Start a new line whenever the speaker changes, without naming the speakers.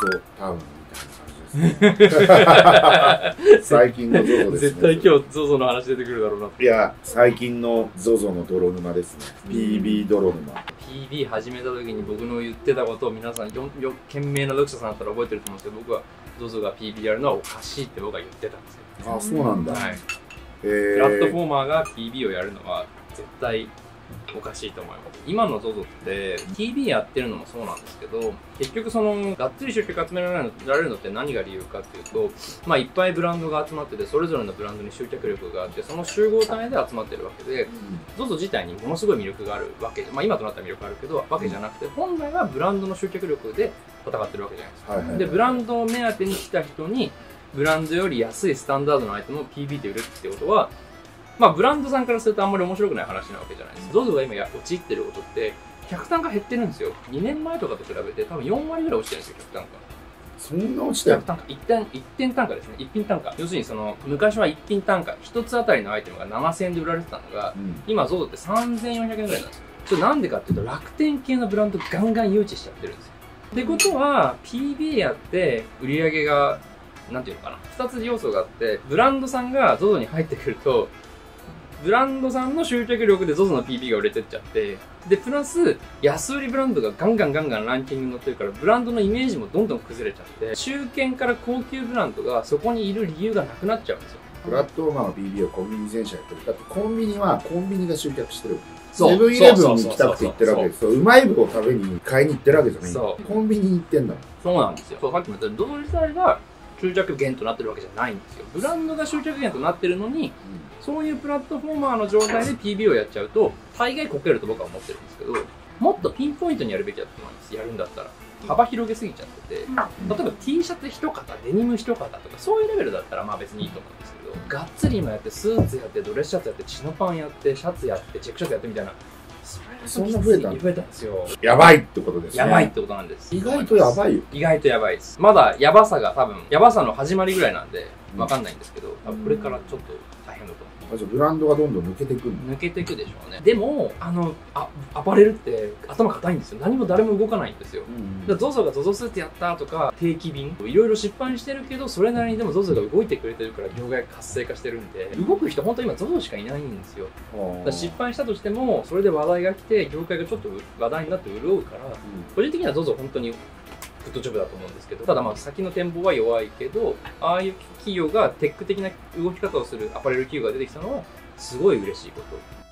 ZOZO タウンみたいな感じですね。最近の ZOZO ですね。
絶対今日 ZOZO の話出てくるだろうな。
いや、最近の ZOZO の泥沼ですね。PB 泥沼。
PB 始めた時に僕の言ってたことを皆さんよよ懸命な読者さんだったら覚えてると思うんですけど僕は ZOZO が PB やるのはおかしいって僕は言ってたんですよ、
あ、そうなんだ。
はい、
え
プラットフ
ー、
ォーマーが PB をやるのは絶対おかしいと思います今の ZOZO って PB やってるのもそうなんですけど結局そのがっつり集客集められるのって何が理由かっていうとまあいっぱいブランドが集まっててそれぞれのブランドに集客力があってその集合体で集まってるわけで ZOZO 自体にものすごい魅力があるわけで、まあ、今となったら魅力があるけどわけじゃなくて本来はブランドの集客力で戦ってるわけじゃないですか
はいはい。
でブランドを目当てに来た人にブランドより安いスタンダードのアイテムを PB で売るってことはまあブランドさんからするとあんまり面白くない話なわけじゃないです。ZOZO が今や陥ってることって客単価減ってるんですよ。2年前とかと比べて多分4割ぐらい落ちてるんですよ客単価。
そんな落ちたよ
客。単価。一点一点単価ですね。一品単価。要するにその昔は一品単価。一つあたりのアイテムが7000円で売られてたのが
うん。
今 ZOZO って3400円ぐらいなんですよ。それなんでかっていうと楽天系のブランドガンガン誘致しちゃってるんですよ。ってことは PB やって売り上げがなんていうのかな。2つ要素があってブランドさんが ZOZO に入ってくるとブランドさんの集客力で ZOZO の PB が売れてっちゃってでプラス安売りブランドがガンガンガンガンランキングに乗ってるからブランドのイメージもどんどん崩れちゃって中堅から高級ブランドがそこにいる理由がなくなっちゃうんですよ
プラットフォーマーの PB をコンビニ全社やってる。だってコンビニはコンビニが集客してる。
そう
セブンイレブンに来たくて行ってるわけですよ。うまい棒を食べに買いに行ってるわけじゃないコンビニに行ってんだもん。
そうなんですよ。そうさっきも言ったように、ド自体が集客源となってるわけじゃないんですよ。ブランドが集客源となってるのに、そういうプラットフォーマーの状態で PB をやっちゃうと、大概こけると僕は思ってるんですけど、もっとピンポイントにやるべきだと思います。やるんだったら。幅広げすぎちゃってて、例えば T シャツ一型、デニム一型とか、そういうレベルだったらまあ別にいいと思うんですけど、がっつり今やって、スーツやって、ドレスシャツやって、チノパンやって、シャツやって、チェックシャツやってみたいな、そ
んな増えたの
増えたんですよ。
やばいってことですね。
やばいってことなんです。
意外とやばいよ。
意外とやばいです。まだやばさが多分、やばさの始まりぐらいなんで、わかんないんですけど、多分これからちょっと大変だと思
あじゃあブランドがどんどん抜けてくる
う。抜けていくでしょうね。でも、あの、あ、アパレルって頭固いんですよ。何も誰も動かないんですよ。だから ZOZO が ZOZO スーツやったとか、定期便、いろいろ失敗してるけど、それなりにでも ZOZO が動いてくれてるから、業界が活性化してるんで、動く人本当今 ZOZO しかいないんですよ。失敗したとしても、それで話題が来て、業界がちょっと話題になって潤うから、個人的には ZOZO 本当にグッドジョブだと思うんですけど、ただまあ先の展望は弱いけど、ああいう企業がテック的な動き方をするアパレル企業が出てきたのは、すごい嬉しいこと。